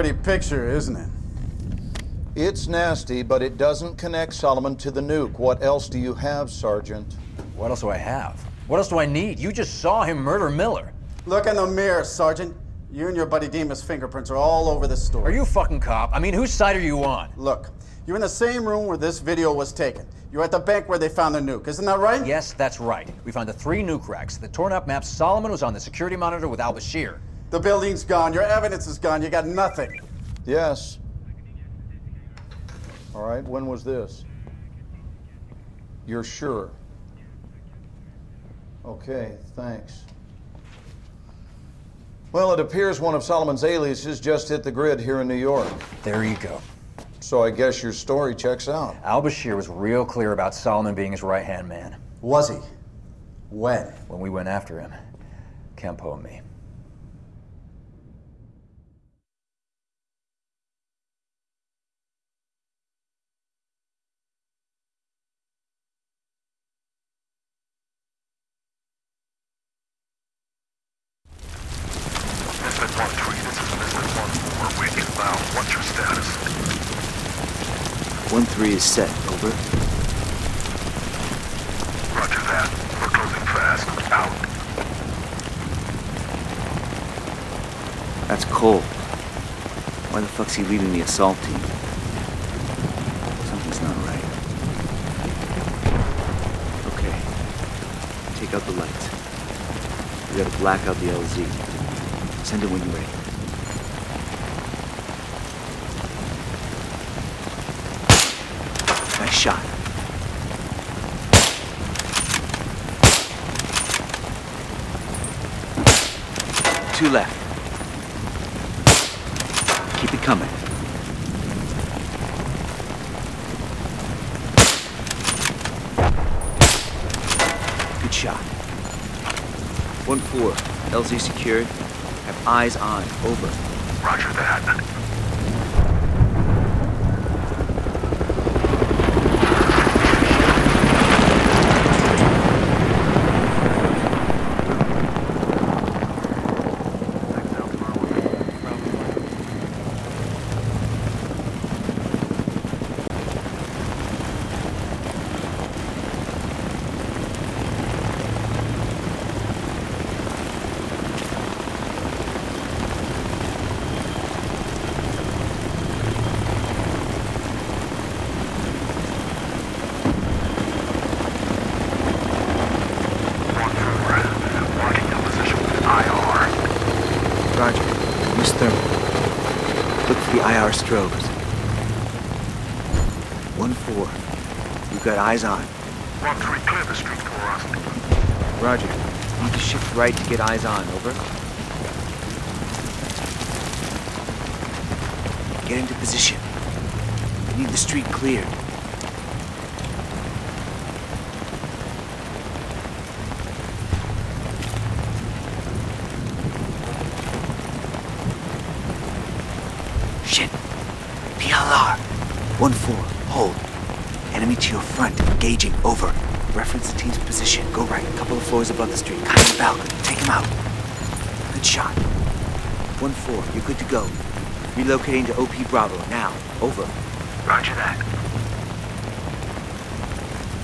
Pretty picture, isn't it? It's nasty, but it doesn't connect Solomon to the nuke. What else do you have, Sergeant? What else do I have? What else do I need? You just saw him murder Miller. Look in the mirror, Sergeant. You and your buddy Dima's fingerprints are all over this story. Are you a fucking cop? I mean, whose side are you on? Look, you're in the same room where this video was taken. You're at the bank where they found the nuke. Isn't that right? Yes, that's right. We found the three nuke racks. The torn up map, Solomon was on the security monitor with Al Bashir. The building's gone. Your evidence is gone. You got nothing. Yes. All right, when was this? You're sure? Okay, thanks. Well, it appears one of Solomon's aliases just hit the grid here in New York. There you go. So I guess your story checks out. Al Bashir was real clear about Solomon being his right hand man. Was he? When? When we went after him, Campo and me. Misfit 1-3, this is Misfit 1-4. We're inbound. What's your status? 1-3 is set. Over. Roger that. We're closing fast. Out. That's Cole. Why the fuck's he leading the assault team? Something's not right. Okay. Take out the lights. We gotta black out the LZ. Send it when you're ready. Nice shot. Two left. Keep it coming. Good shot. 1-4. LZ secured. Have eyes on. Over. Roger that. One four. Marking your position with IR. Roger. Use thermal. Look for the IR strobes. 1-4. You've got eyes on. One clear the street for us. Roger. Need to shift right to get eyes on. Over. Get into position. We need the street cleared. Shit. PLR. 1-4. Hold. Enemy to your front. Engaging. Over. Reference the team's position. Go right. A couple of floors above the street. Kind of balcony. Take him out. Good shot. 1-4. You're good to go. Relocating to OP Bravo. Now. Over. Roger that.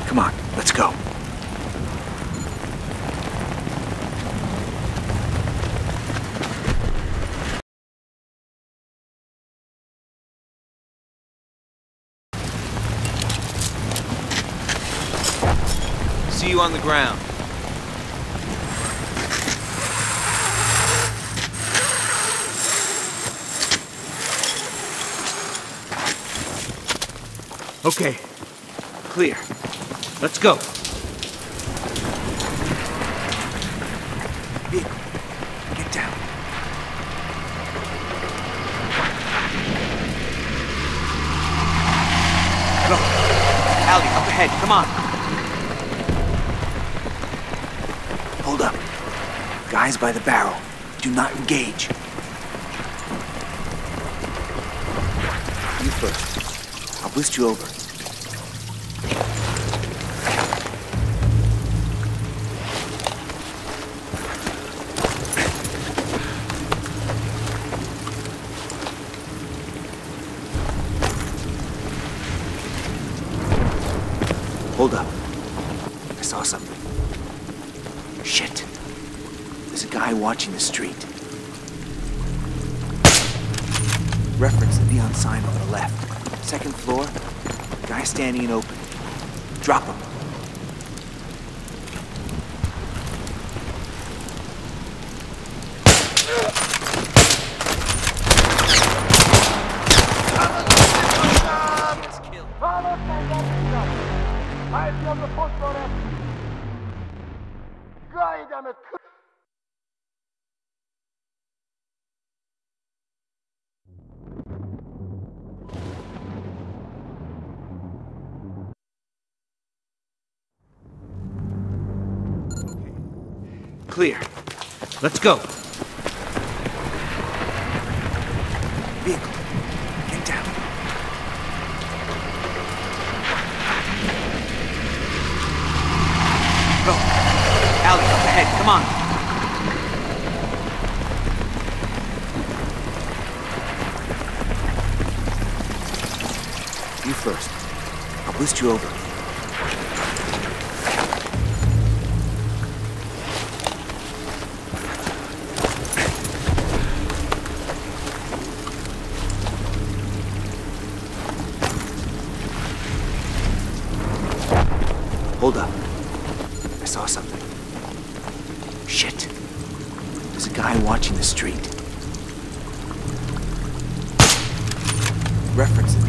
Come on. Let's go. On the ground. Okay. Clear. Let's go. Get down. Go. Alley, up ahead. Come on. Guys by the barrel. Do not engage. You first. I'll boost you over. Clear. Let's go. Vehicle. Get down. Go. Alley, up ahead. Come on. You first. I'll boost you over.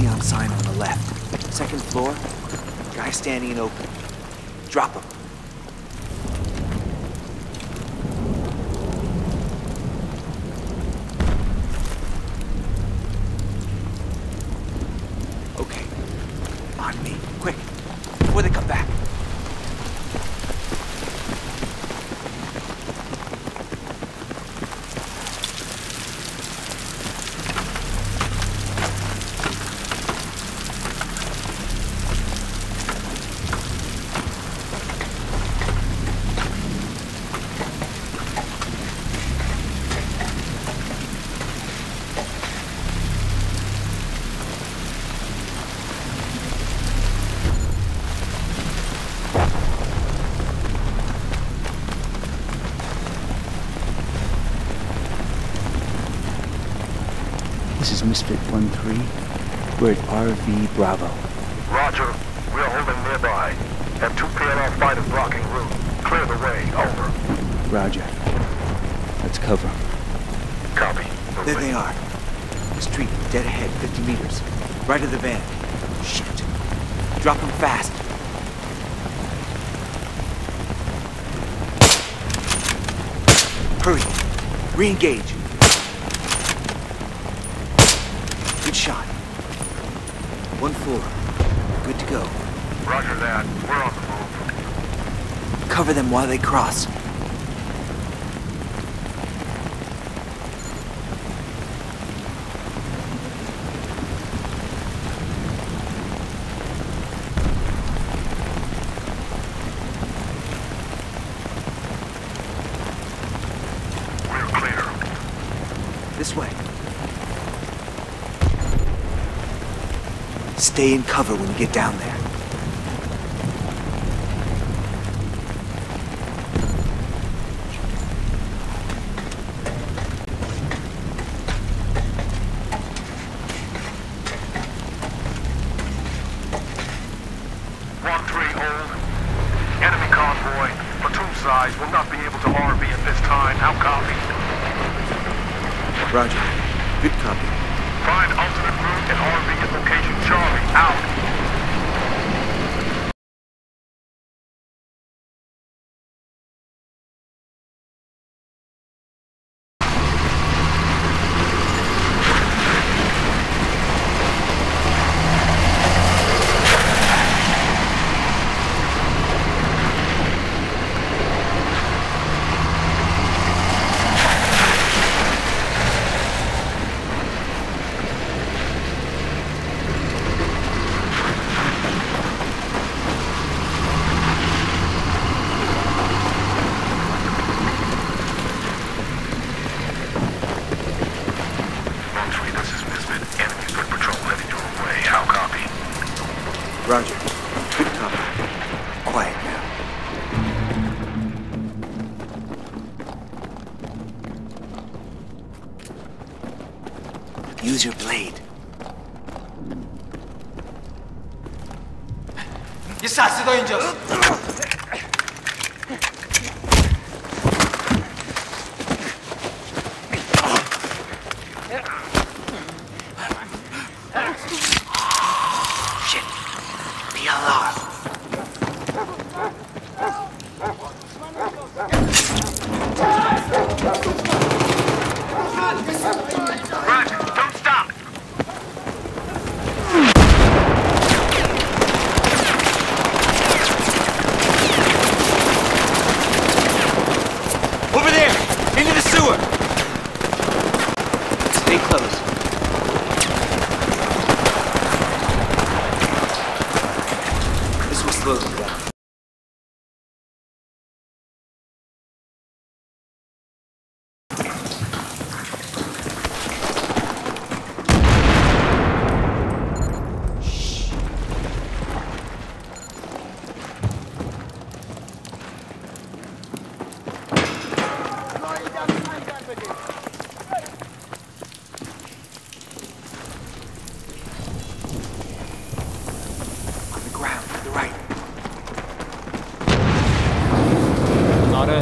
Neon sign on the left. Second floor. Guy standing in open. Drop him. Okay. On me. Quick. Before they come back. This is Misfit 1-3. We're at RV Bravo. Roger. We're holding nearby. Have two PLR fighters blocking route. Clear the way. Over. Roger. Let's cover. Them. Copy. There they are. The street, dead ahead, 50 meters. Right of the van. Shit. Drop them fast. Hurry. Re-engage. Good shot. One floor. Good to go. Roger that. We're on the move. Cover them while they cross. We're clear. This way. Stay in cover when you get down there. One three hold. Enemy convoy. Platoon size will not be able to RV at this time. Copy? Roger. Good copy. Find alternate route and RV at location Charlie. Out.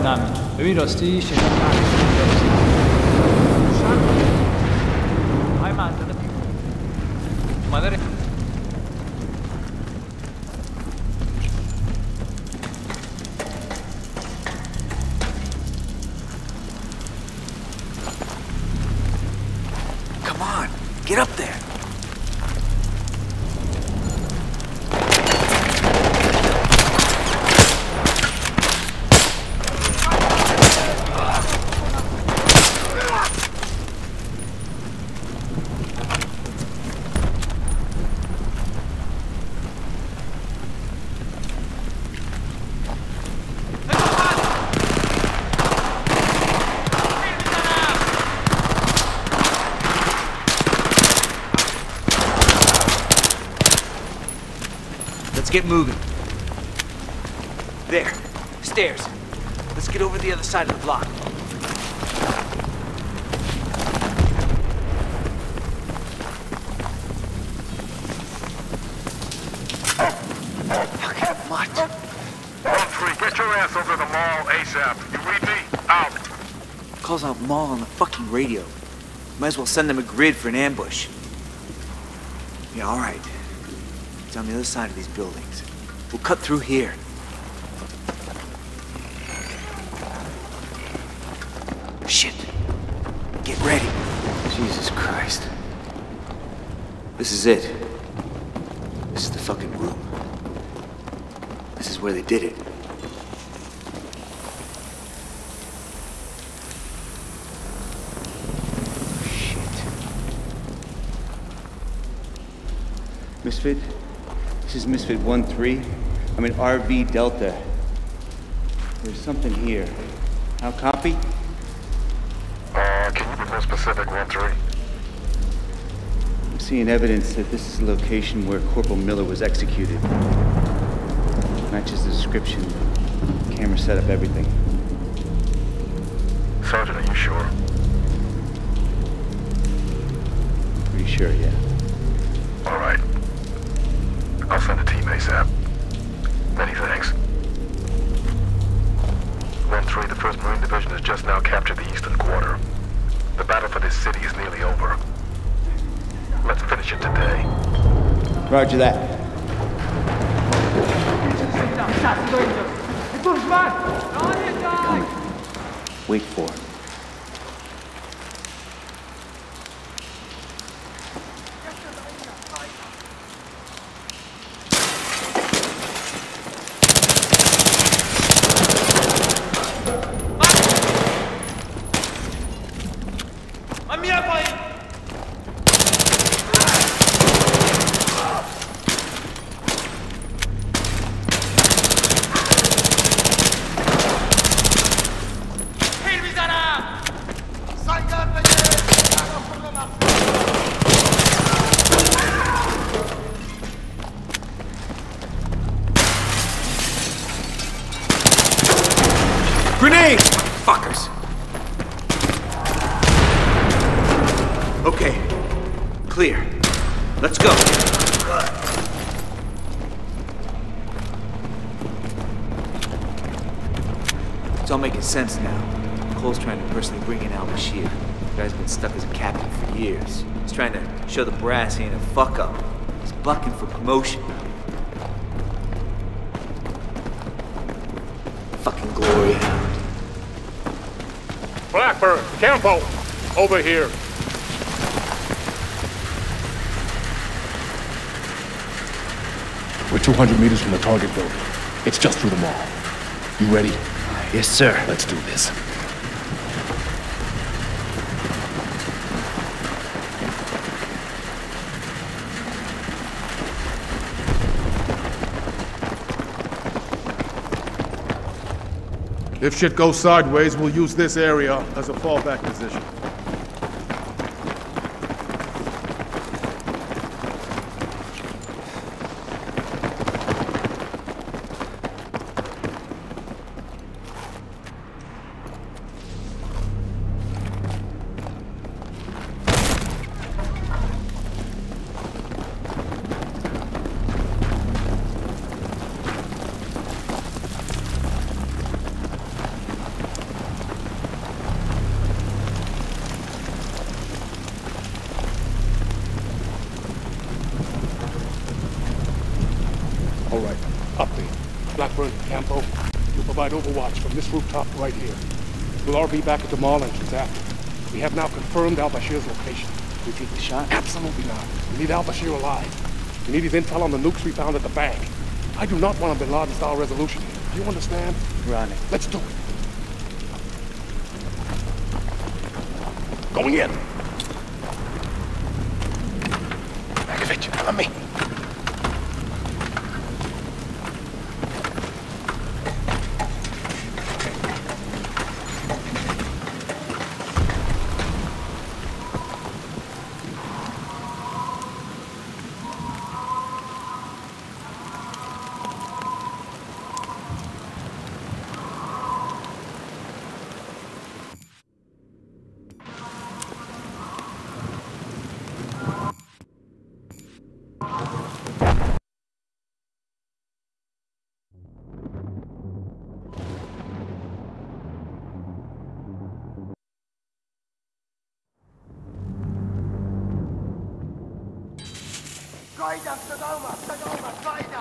آدم ببین راستی شکم get moving. There, stairs. Let's get over the other side of the block. Okay, what? One three, get your ass over the mall ASAP. You read me? Out. Calls out mall on the fucking radio. Might as well send them a grid for an ambush. Yeah, all right. It's on the other side of these buildings. We'll cut through here. Shit. Get ready. Jesus Christ. This is it. This is the fucking room. This is where they did it. Shit. Misfit, Misfit 1-3. I'm in RV Delta. There's something here. How copy? Uh, can you be more specific, one three? I'm seeing evidence that this is the location where Corporal Miller was executed. Matches the description. Camera set up everything. Sergeant, are you sure? Pretty sure, yeah. All right. I'll send a team ASAP. Many thanks. 1-3, the 1st Marine Division has just now captured the eastern quarter. The battle for this city is nearly over. Let's finish it today. Roger that. Coming. Wait for it. Okay. Clear. Let's go. It's all making sense now. Cole's trying to personally bring in Al Bashir. The guy's been stuck as a captain for years. He's trying to show the brass he ain't a fuck up. He's bucking for promotion. Fucking glory hound. Blackburn, Campo, over here. 200 meters from the target building. It's just through the mall. You ready? Yes, sir. Let's do this. If shit goes sideways, we'll use this area as a fallback position. Provide overwatch from this rooftop right here. We'll all be back at the mall entrance after. We have now confirmed Al-Bashir's location. We take the shot? Absolutely not. We need Al-Bashir alive. We need his intel on the nukes we found at the bank. I do not want a Bin Laden-style resolution here. Do you understand? It. Let's do it. Going in. Weihnachten, Weihnachten, Weihnachten, Weihnachten.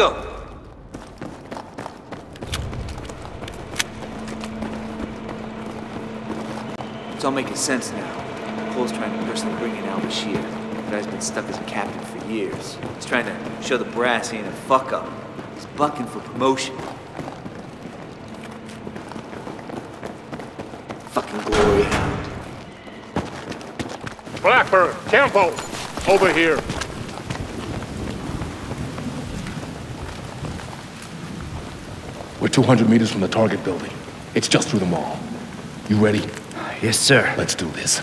Go. It's all making sense now. Cole's trying to personally bring in Al Bashir. Guy's been stuck as a captain for years. He's trying to show the brass he ain't a fuck up. He's bucking for promotion. Fucking glory hound. Blackburn, Campo, over here. 200 meters from the target building. It's just through the mall. You ready? Yes, sir. Let's do this.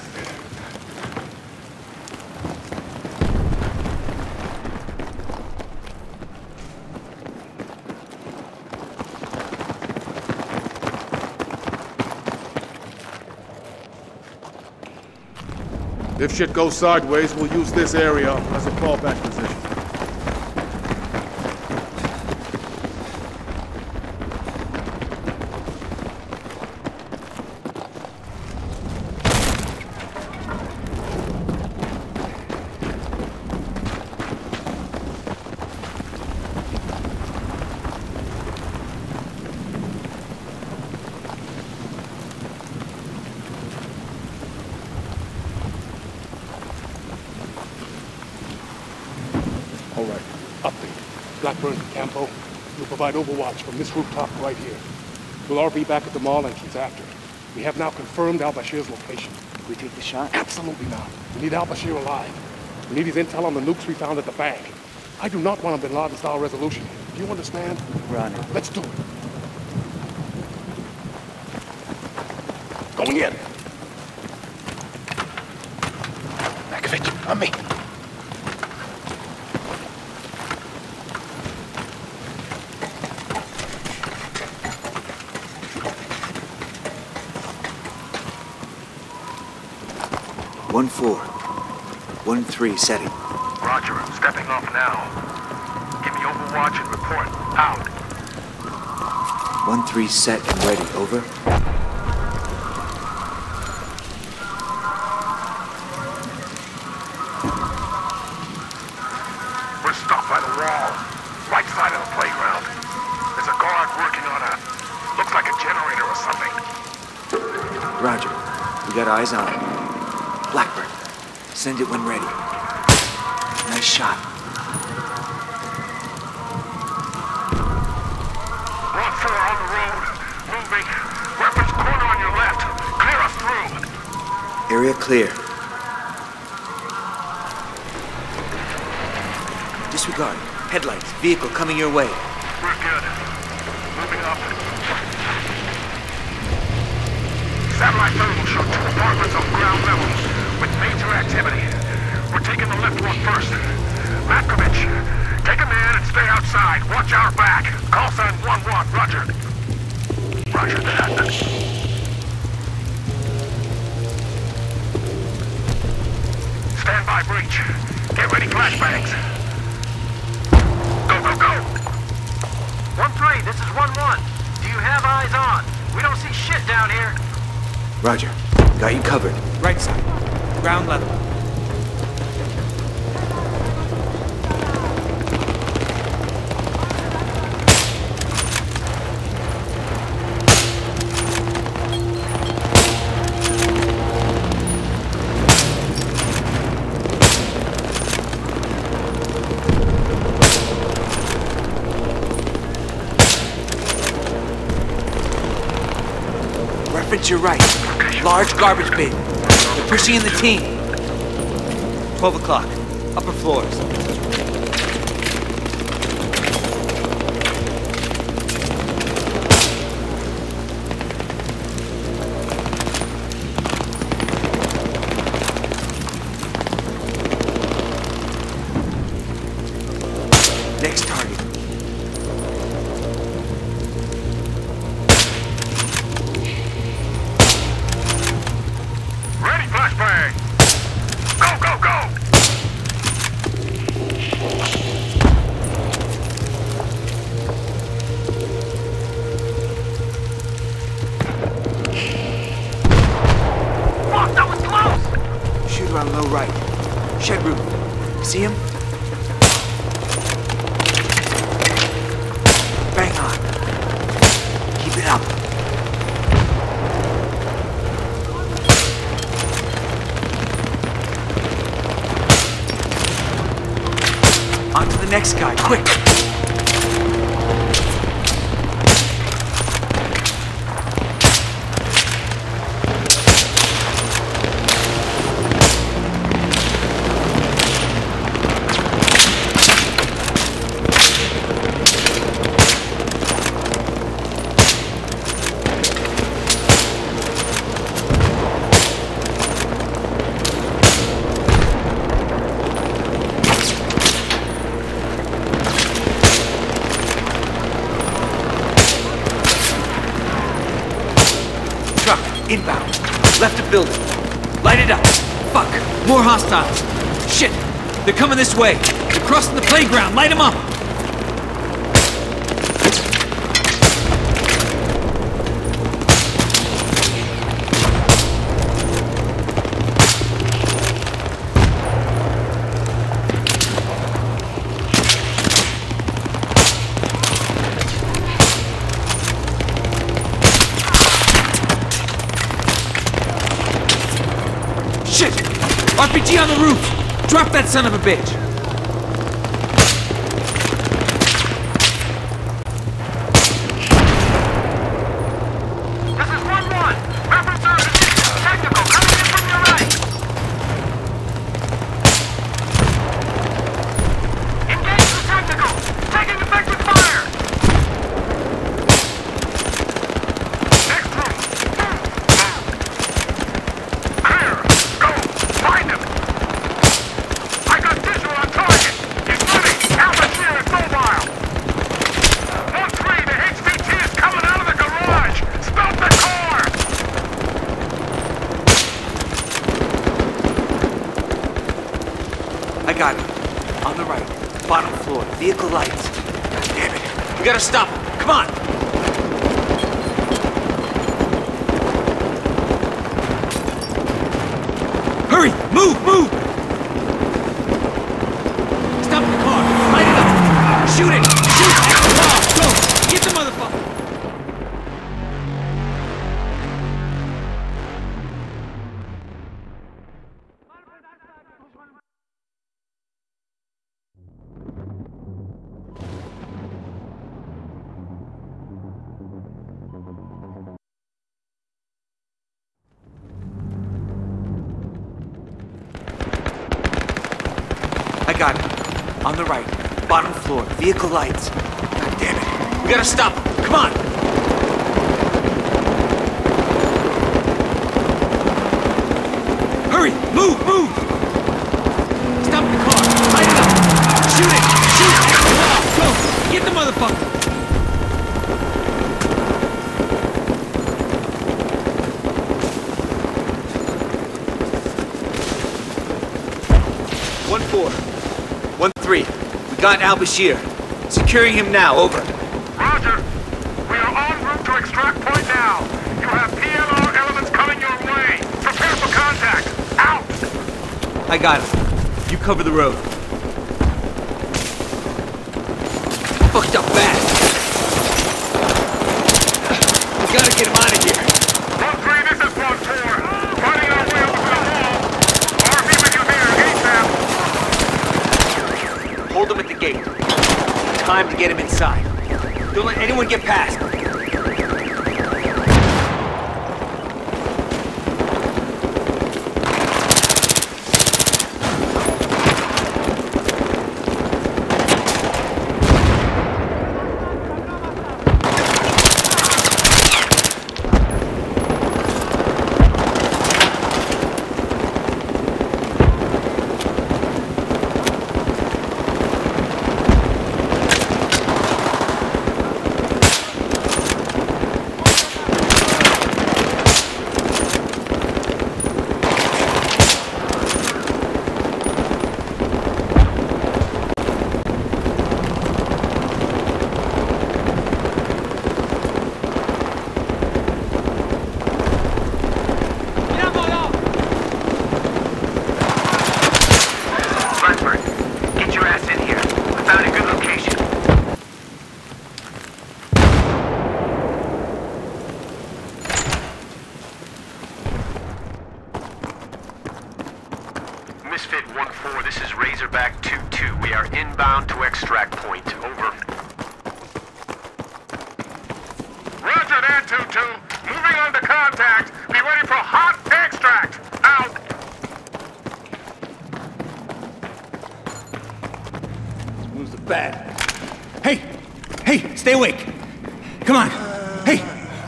If shit goes sideways, we'll use this area as a fallback position. Campo, you'll provide overwatch from this rooftop right here. We'll all be back at the mall entrance after. We have now confirmed al-Bashir's location. We take the shot? Absolutely not. We need al-Bashir alive. We need his intel on the nukes we found at the bank. I do not want a Bin Laden-style resolution. Do you understand? Run it. Let's do it. Going in. Matkovic, on me. One four. One three setting. Roger, stepping off now. Give me overwatch and report. Out. One three set and ready. Over. We're stopped by the wall. Right side of the playground. There's a guard working on a... Looks like a generator or something. Roger. We got eyes on it. Send it when ready. Nice shot. One on the road. Moving. Reference corner on your left. Clear us through. Area clear. Disregard. Headlights. Vehicle coming your way. We're good. Moving up. Satellite thermal show two apartments on ground level with major activity. We're taking the left one first. Matkovic, take a man and stay outside. Watch our back. Call sign 1-1. Roger. Roger that. Stand by breach. Get ready flashbangs. Go, go, go! 1-3, this is 1-1. Do you have eyes on? We don't see shit down here. Roger. Got you covered. Right side. Ground level. Reference your right. Large garbage bin. They're pushing in the team. 12 o'clock. Upper floors. around low right. Shed room. See him? Bang on. Keep it up. On to the next guy, quick! Hostiles. Shit, they're coming this way. They're crossing the playground. Light them up. Son of a bitch! This is 1-1. Reference urgency. Technical coming in from your right. Engage the technical. Taking effective fire. Next room. Clear. Go. Find him. I got visual on target. He's moving. Alpha here is mobile. 1-3, the HVT is coming out of the garage. Stop the car. I got it. On the right. Bottom floor. Vehicle lights. God damn it. We gotta stop. Come on! Hurry! Move! Move! Vehicle lights. God damn it. We gotta stop him. Come on! Hurry! Move! Move! Stop the car! Light it up! Shoot it! Shoot wall! Go! Get the motherfucker! One four. One three. We got Al Bashir. Securing him now. Over. Roger. We are en route to extract point now. You have PLR elements coming your way. Prepare for contact. Out. I got him. You cover the road. Fucked up fast. We gotta get him out of here. 1-3, this is 1-4. Finding our way over to the wall. RP with you here, ASAP. Hold him at the gate. Time to get him inside. Don't let anyone get past.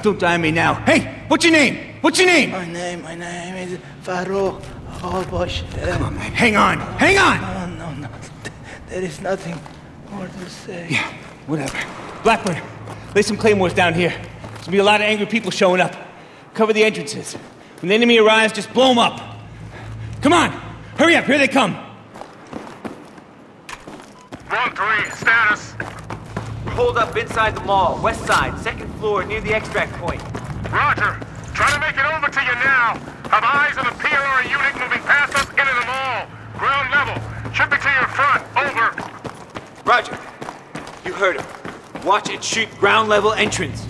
Don't die on me now. Hey! What's your name? What's your name? My name, my name is Faruk Al-Bashir. Come on, man. Hang on! Hang on! No, no, no. There is nothing more to say. Yeah, whatever. Blackburn, lay some claymores down here. There's gonna be a lot of angry people showing up. Cover the entrances. When the enemy arrives, just blow them up. Come on! Hurry up, here they come! 1-3, status. Hold up inside the mall, west side, second floor, near the extract point. Roger. Try to make it over to you now. Have eyes on a PLR unit moving past us into the mall. Ground level. Should be to your front. Over. Roger. You heard him. Watch and shoot ground level entrance.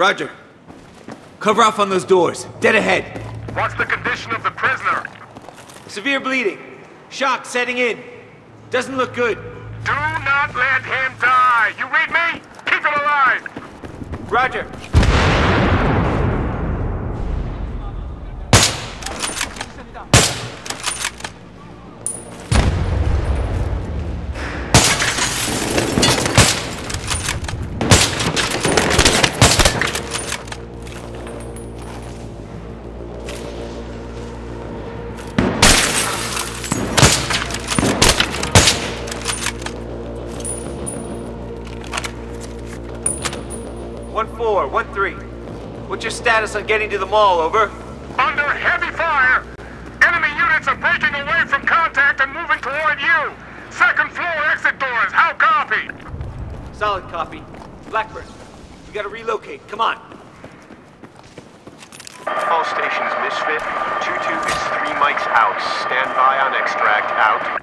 Roger. Cover off on those doors. Dead ahead. What's the condition of the prisoner? Severe bleeding. Shock setting in. Doesn't look good. Do not let him die. You read me? Keep him alive. Roger. Your status on getting to the mall? Over. Under heavy fire. Enemy units are breaking away from contact and moving toward you. Second floor exit doors. How copy? Solid copy. Blackburn, we gotta relocate. Come on. All stations, Misfit. 2-2 is three mics out. Stand by on extract. Out.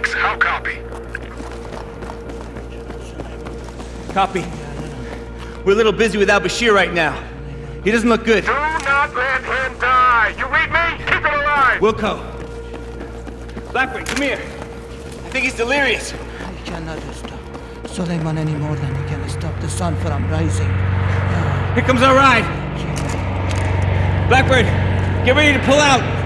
6, how copy? Copy. We're a little busy without Bashir right now. He doesn't look good. Do not let him die. You read me? Keep him alive. Wilco. Blackburn, come here. I think he's delirious. I cannot stop Suleiman any more than he can stop the sun from rising. Here comes our ride. Blackburn, get ready to pull out.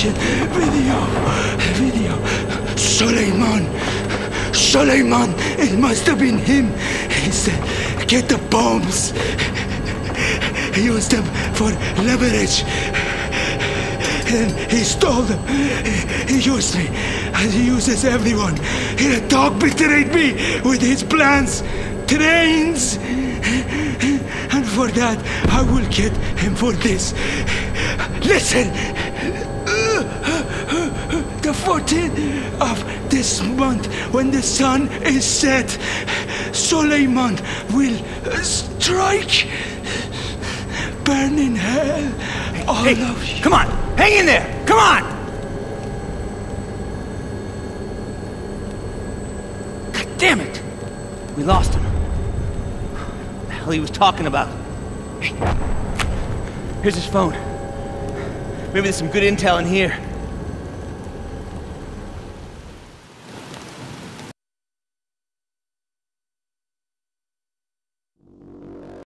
Execution video. Video. Suleiman. Suleiman. It must have been him. He said, get the bombs. He used them for leverage. And he stole them. He used me, as he uses everyone. He the dog betrayed me with his plans, trains. And for that, I will get him for this. Listen! The 14th of this month, when the sun is set, Suleiman will strike. Burn in hell. All Hey, of you. come on! Hang in there! Come on! God damn it! We lost him. What the hell he was talking about? Hey, here's his phone. Maybe there's some good intel in here.